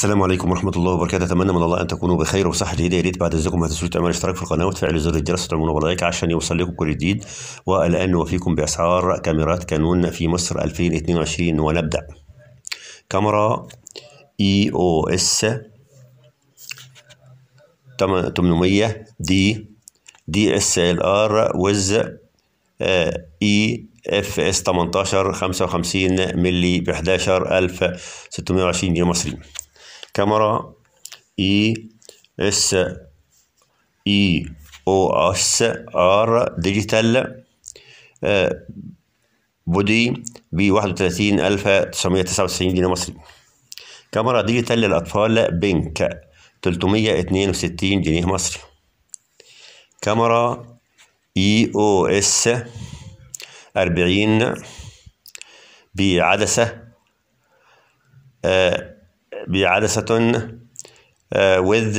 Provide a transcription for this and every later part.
السلام عليكم ورحمة الله وبركاته. أتمنى من الله أن تكونوا بخير وصحة جيدة. يا ريت بعد إذنكم ما تنسوش تعملوا اشتراك في القناة وتفعلوا زر الجرس وتعملوا بال like عشان يوصل لكم كل جديد. والآن نوافيكم بأسعار كاميرات كانون في مصر 2022 ونبدأ. كاميرا إي أو إس 800 دي. دي إس إل آر. وز إي إف إس 18 55 ملي ب 11620 جنيه مصري. كاميرا إي إس EOS R digital body ب 31999 جنيه مصري. كاميرا digital للأطفال pink 362 جنيه مصري. كاميرا EOS 40 بعدسة آه بعدسة with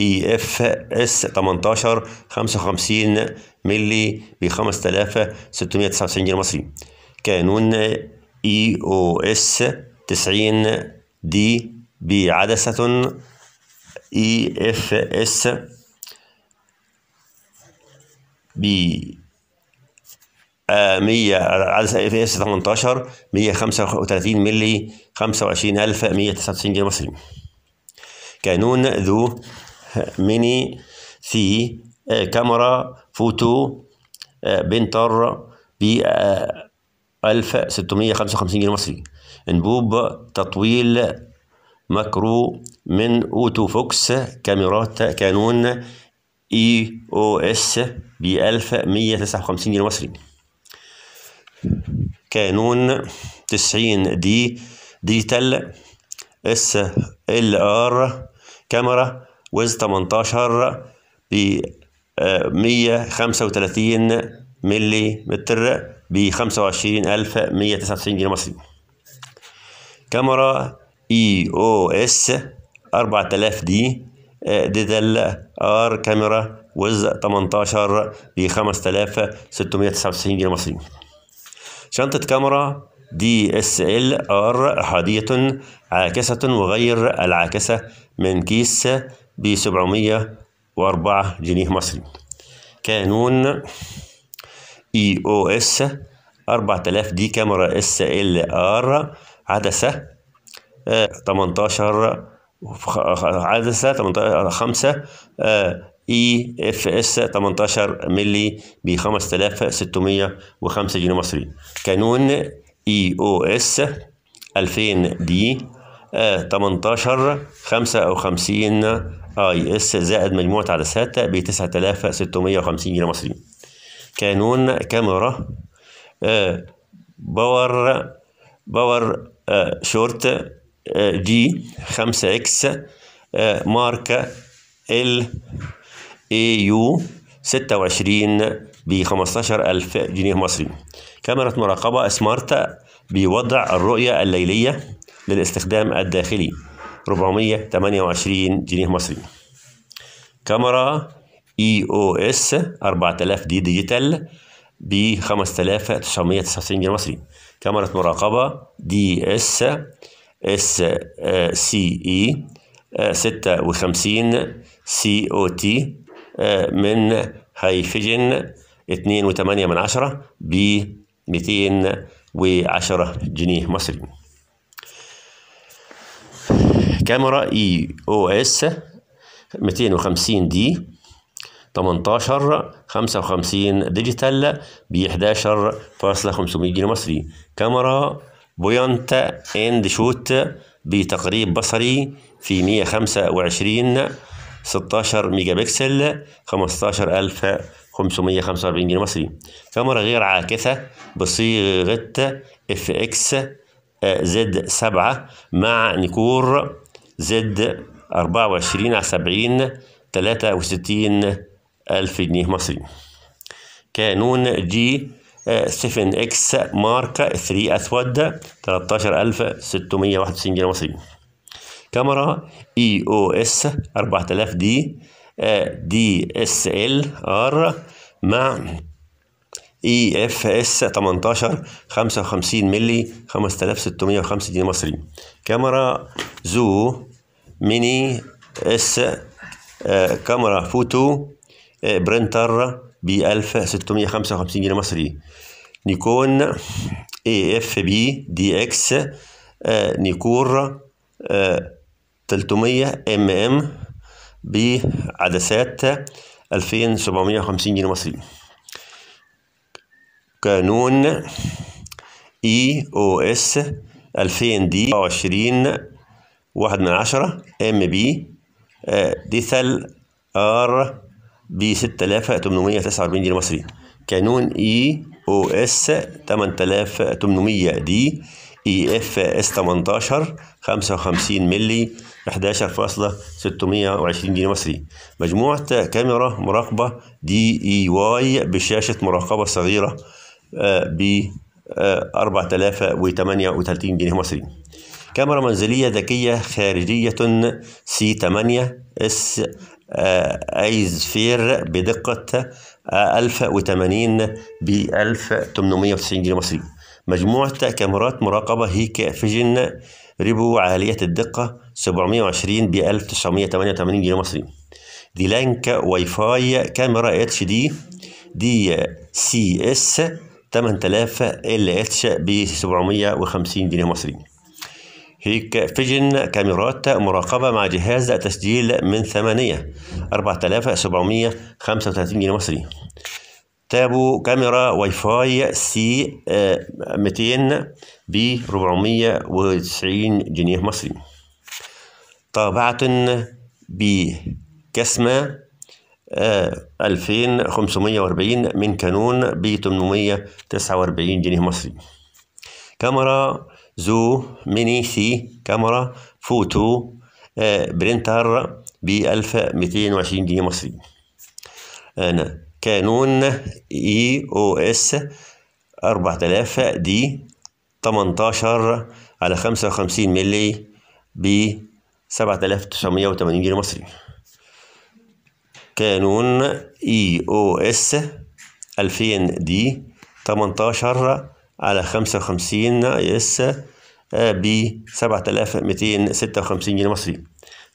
EF-S 18 55 ملي ب 5699 جنيه مصري. كانون EOS 90 D بعدسة EF-S ب 100 عدسة اف اس 18 135 ملي 25199 جنيه مصري كانون ذو ميني سي كاميرا فوتو بنتر ب 1655 جنيه مصري انبوب تطويل ماكرو من أوتو فوكس كاميرات كانون EOS ب 1159 جنيه مصري كانون 90 D digital SLR camera with 18 ب 135 ملي متر ب 25199 جنيه مصري. كاميرا إي أو إس 4000 دي ديدل آر كاميرا ويز 18 ب 5699 جنيه مصري. شنطة كاميرا دي اس ال ار احادية عاكسة وغير العاكسة من كيس ب 704 جنيه مصري. كانون اي أو اس 4000 D كاميرا SLR عدسة 18 عدسة 18 5 EF-S 18 ملي ب 5605 جنيه مصري. كانون EOS 2000 D 18 55 IS زائد مجموعة عدسات ب 9650 جنيه مصري. كانون كاميرا باور باور شورت جي 5 إكس ماركة إل اي يو 26 ب 15000 جنيه مصري. كاميرا مراقبة سمارت بوضع الرؤية الليلية للاستخدام الداخلي. 428 جنيه مصري. كاميرا إي أو إس 4000 دي ديجيتال ب 5999 جنيه مصري. كاميرا مراقبة دي إس إس سي إي 56 سي أو تي من هايفيجن 2.8 من عشرة ب 210 جنيه مصري. كاميرا اي أو إس؟ 250 دي. 18 55 digital ب 11.500 جنيه مصري. كاميرا point and shoot بتقريب بصري في 125 16 ميجا بكسل 15545 جنيه مصري. كاميرا غير عاكسة بصيغة FX Z 7 مع Nikkor Z 24 على 70 63 ألف جنيه مصري. كانون G 7 X Mark 3 أسود 13691 جنيه مصري. كاميرا اي أو اس 4000 دي دي اس ال ار مع اي اف اس 18 55 ملي 5605 جنيه مصري. كاميرا زو ميني إس آه، كاميرا فوتو آه، برينتر ب 1655 جنيه مصري. نيكون اي اف بي دي إكس آه، نيكور 300 ام ام بعدسات 2750 جنيه مصري. Canon EOS 2000 D 20 واحد من عشرة MP digital آر ب 6849 جنيه مصري. كانون اي أو اس 8800 دي إي إف إس 18 55 ملي 11.620 جنيه مصري. مجموعة كاميرا مراقبة DIY بشاشة مراقبة صغيرة ب 4038 جنيه مصري. كاميرا منزلية ذكية خارجية C 8 S EZVIZ بدقة 1080 ب 1890 جنيه مصري. مجموعة كاميرات مراقبة Hikvision ريبو عالية الدقة 720 ب 1988 جنيه مصري. دي لانك واي فاي كاميرا اتش دي دي سي اس 8000 ال اتش ب 750 جنيه مصري. Hikvision كاميرات مراقبة مع جهاز تسجيل من ثمانية 4735 جنيه مصري. Tapo كاميرا Wi-Fi C 200 ب 490 جنيه مصري. طابعة PIXMA 2540 من Canon ب 849 جنيه مصري. كاميرا Zoemini C camera photo printer ب 1220 جنيه مصري. أنا Canon EOS 4000 D 18 على 55 ملي ب 7980 جنيه مصري. Canon EOS 2000 D 18 على 55 S ب 7256 جنيه مصري.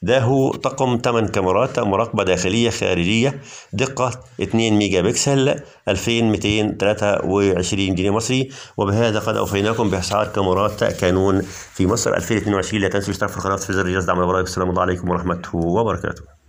ده طقم 8 كاميرات مراقبة داخلية خارجية دقة 2 ميجا بكسل 2223 جنيه مصري. وبهذا قد أوفيناكم بأسعار كاميرات كانون في مصر 2022 لا تنسوا الاشتراك في القناة في زر الجرس دعم البرامج السلام عليكم ورحمة وبركاته.